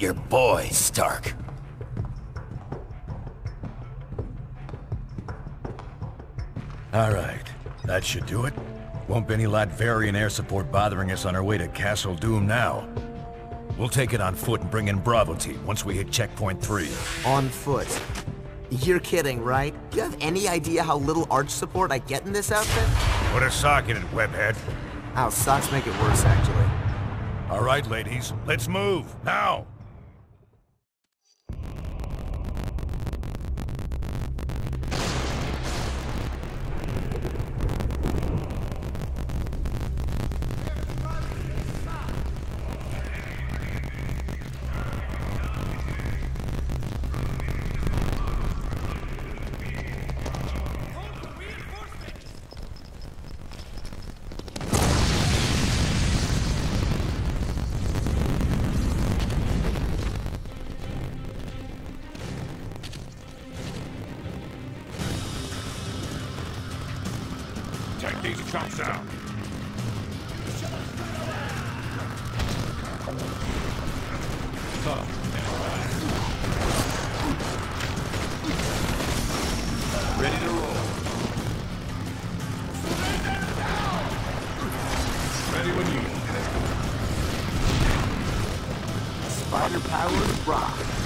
boy. I ain't your boy, Stark. All right. That should do it. Won't be any Latverian air support bothering us on our way to Castle Doom now. We'll take it on foot and bring in Bravo team once we hit checkpoint 3. On foot. You're kidding, right? Do you have any idea how little arch support I get in this outfit? Put a sock in it, webhead. Ow, socks make it worse, actually. All right, ladies. Let's move. Now! Chumps out. Ready to roll. Ready when you Spider powered rock.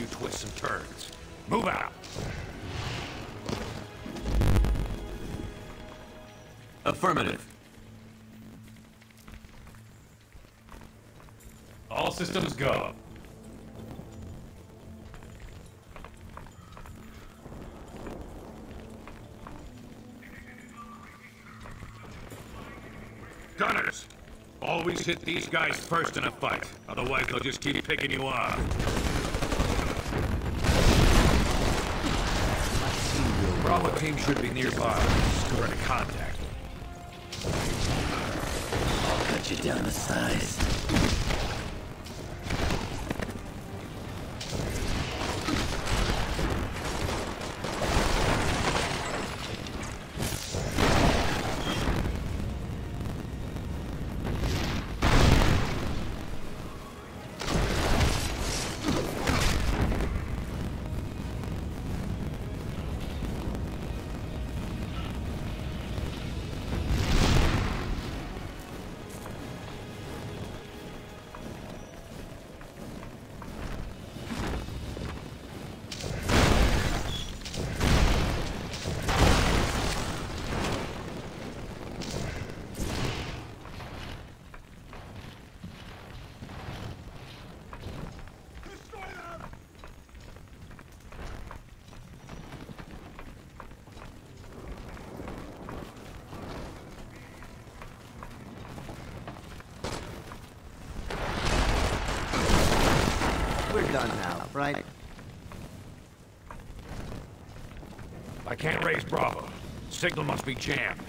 Few twists and turns. Move out! Affirmative. All systems go. Gunners! Always hit these guys first in a fight. Otherwise, they'll just keep picking you off. Bravo team should be nearby. Storing a contact. I'll cut you down to size. We're done now, right? I can't raise Bravo. Signal must be jammed.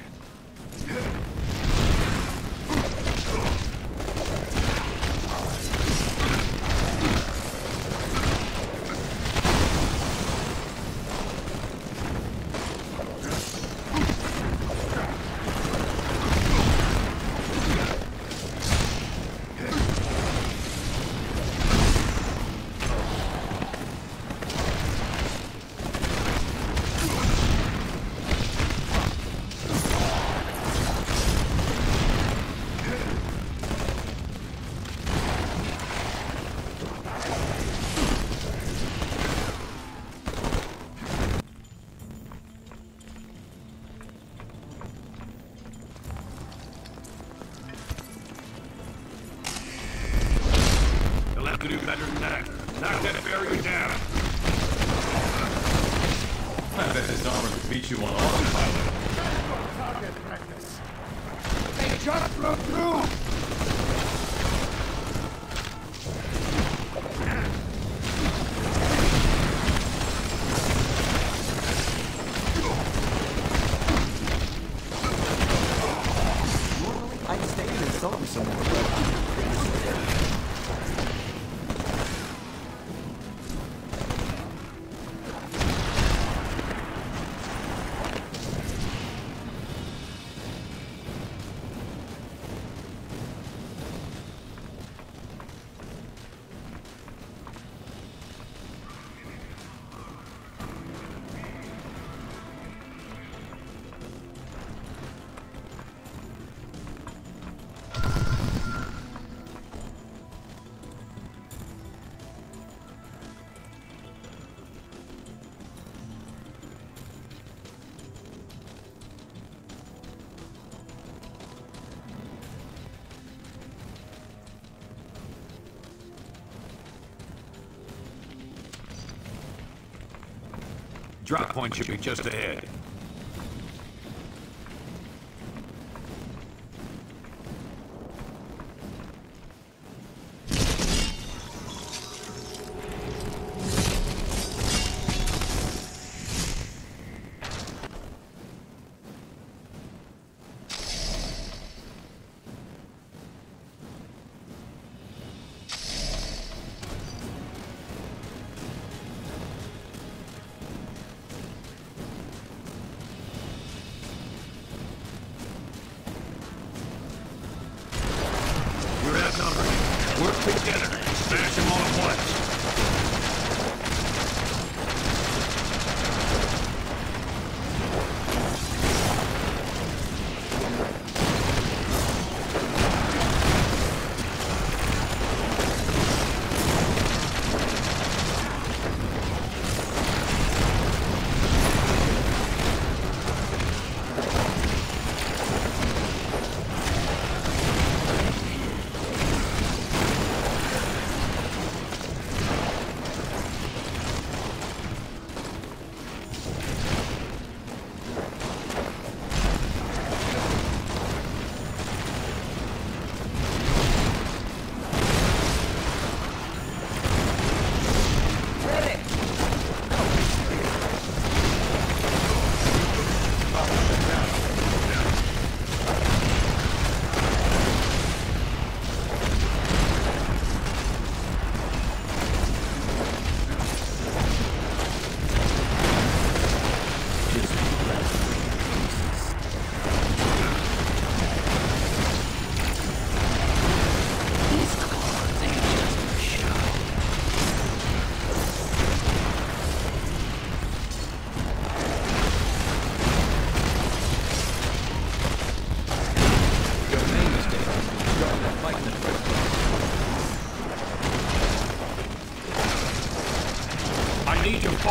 Drop point should be just ahead.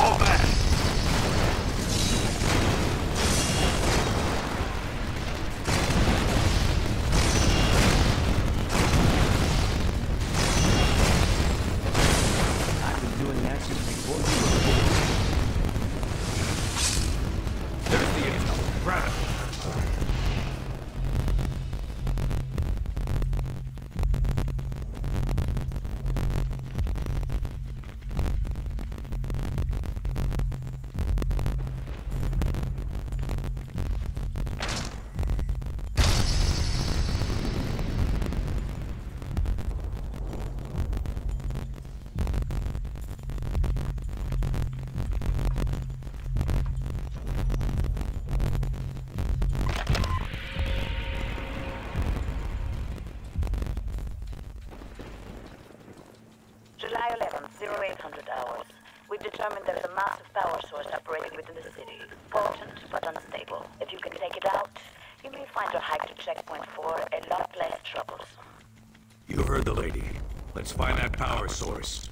performance! Let's find that power source.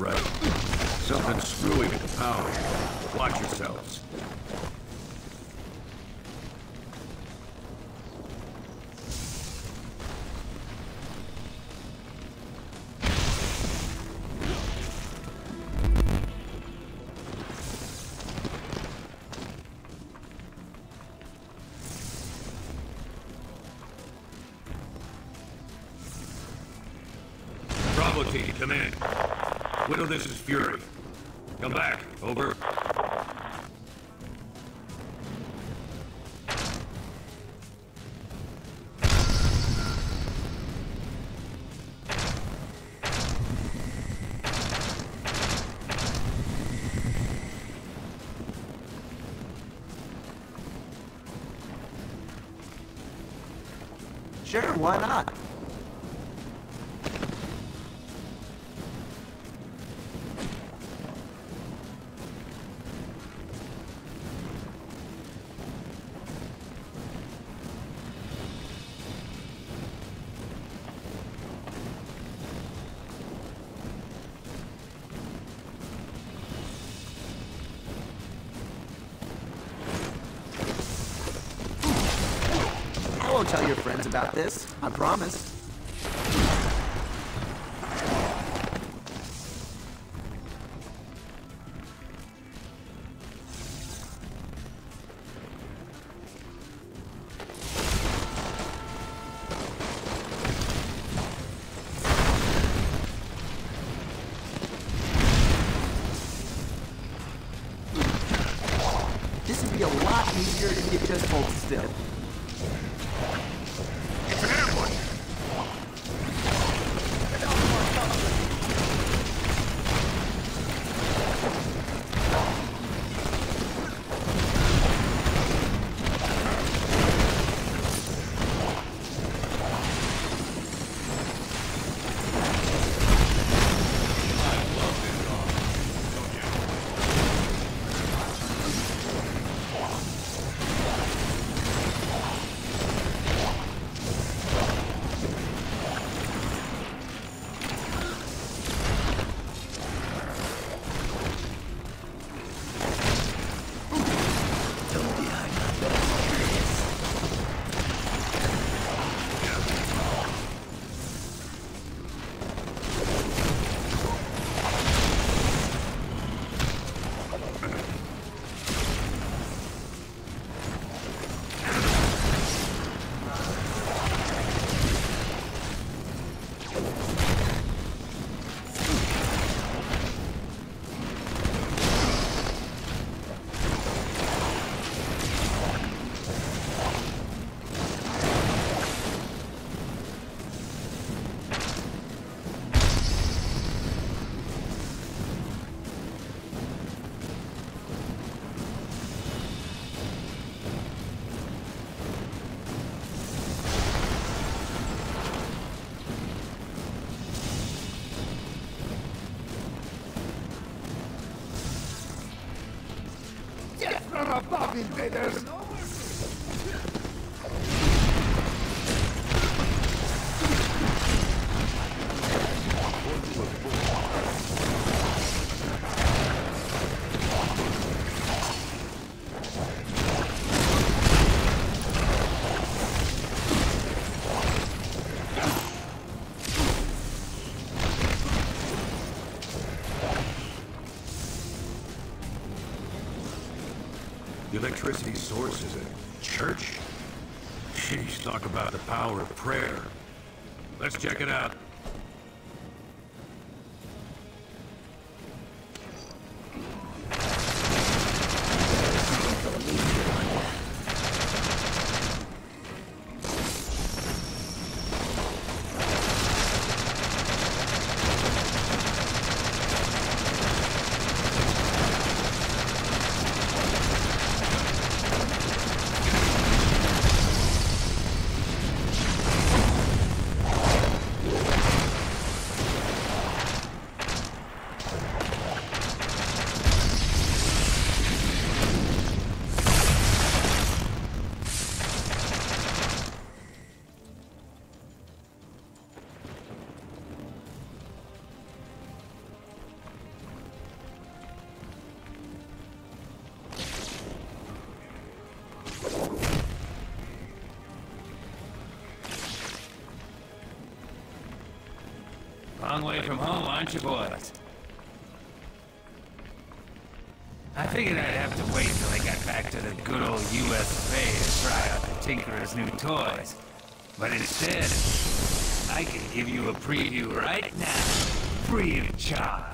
Right. Something's screwing at the power. Watch yourselves. Sure, why not? Won't tell your friends about this. I promise. Electricity source is a church? Jeez, talk about the power of prayer. Let's check it out. Long way from home, aren't you, boys? I figured I'd have to wait till I got back to the good old US of A to try out the Tinkerer's new toys. But instead, I can give you a preview right now, free of charge.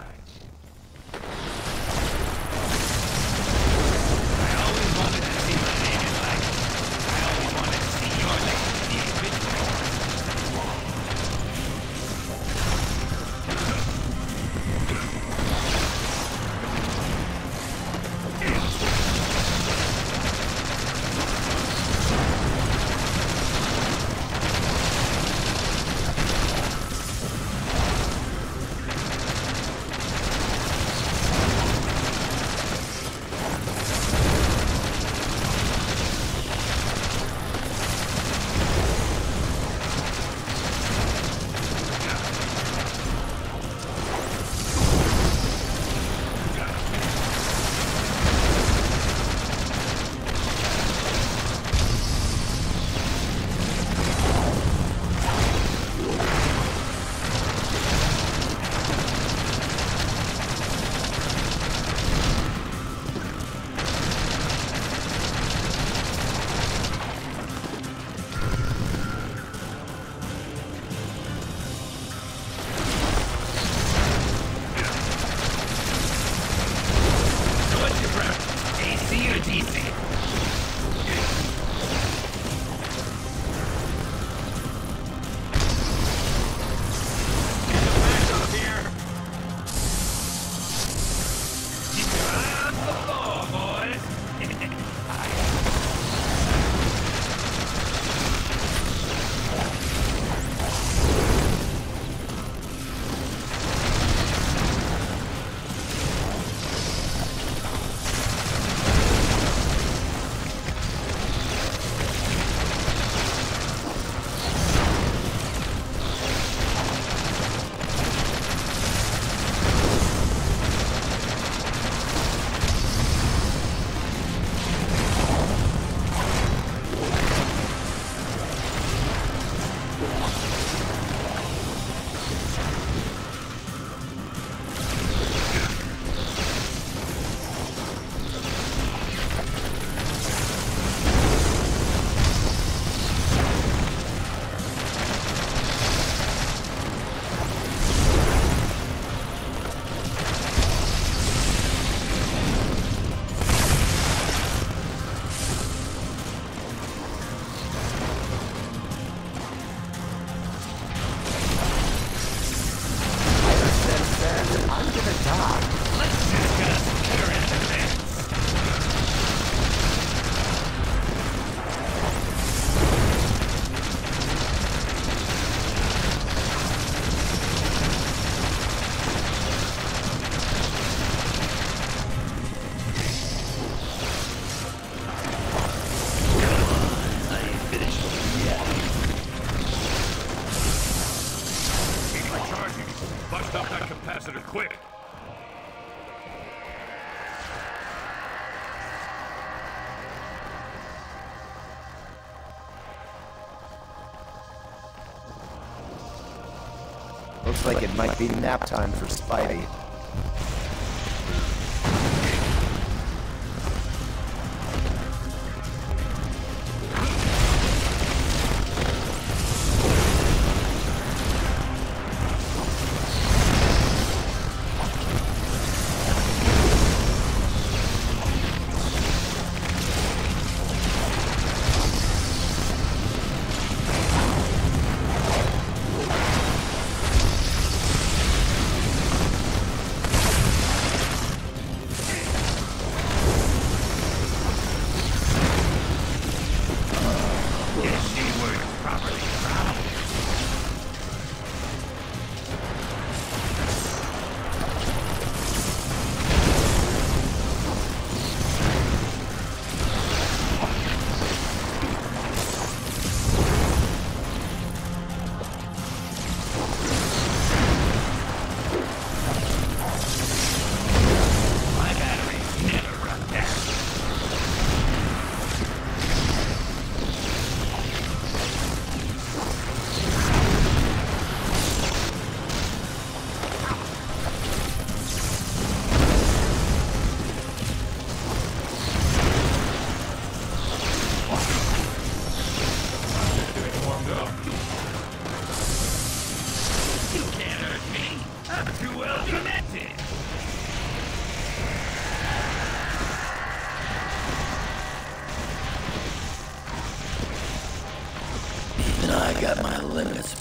Looks like it might be nap time for Spidey.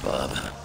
I